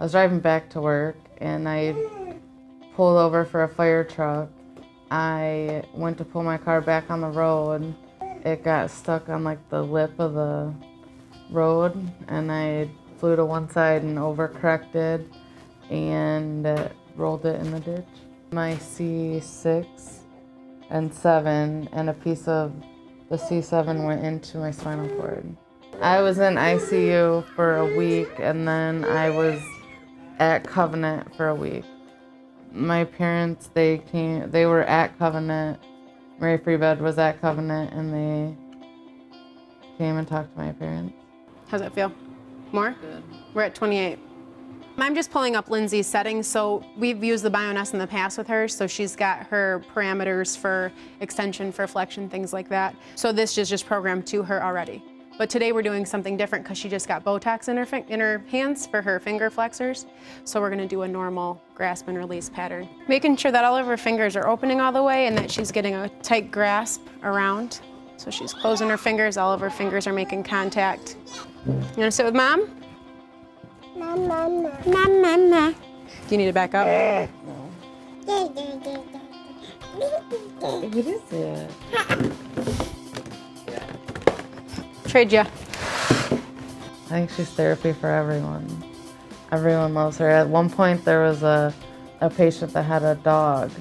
I was driving back to work and I pulled over for a fire truck. I went to pull my car back on the road. It got stuck on like the lip of the road and I flew to one side and overcorrected and rolled it in the ditch. My C6 and 7 and a piece of the C7 went into my spinal cord. I was in ICU for a week and then I was at Covenant for a week. My parents, they came, they were at Covenant. Mary Free Bed was at Covenant and they came and talked to my parents. How's that feel? More? Good. We're at 28. I'm just pulling up Lindsay's settings. So we've used the Bioness in the past with her. So she's got her parameters for extension, for flexion, things like that. So this is just programmed to her already. But today we're doing something different because she just got Botox in her, in her hands for her finger flexors. So we're gonna do a normal grasp and release pattern. Making sure that all of her fingers are opening all the way and that she's getting a tight grasp around. So she's closing her fingers, all of her fingers are making contact. You wanna sit with mom? Mama. Mom, mama. Do you need to back up? What is it? Trade ya. I think she's therapy for everyone. Everyone loves her. At one point, there was a, a patient that had a dog,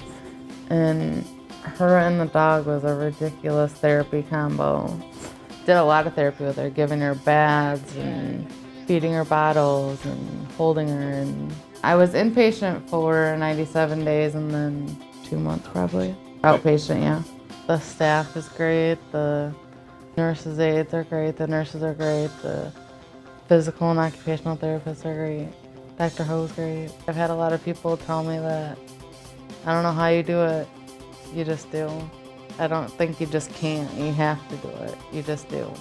and her and the dog was a ridiculous therapy combo. Did a lot of therapy with her, giving her baths and feeding her bottles and holding her. And I was inpatient for 97 days and then two months probably. Outpatient, yeah. The staff is great. The nurses' aides are great. The nurses are great. The physical and occupational therapists are great. Dr. Ho's great. I've had a lot of people tell me that I don't know how you do it. You just do. I don't think you just can't. You have to do it. You just do.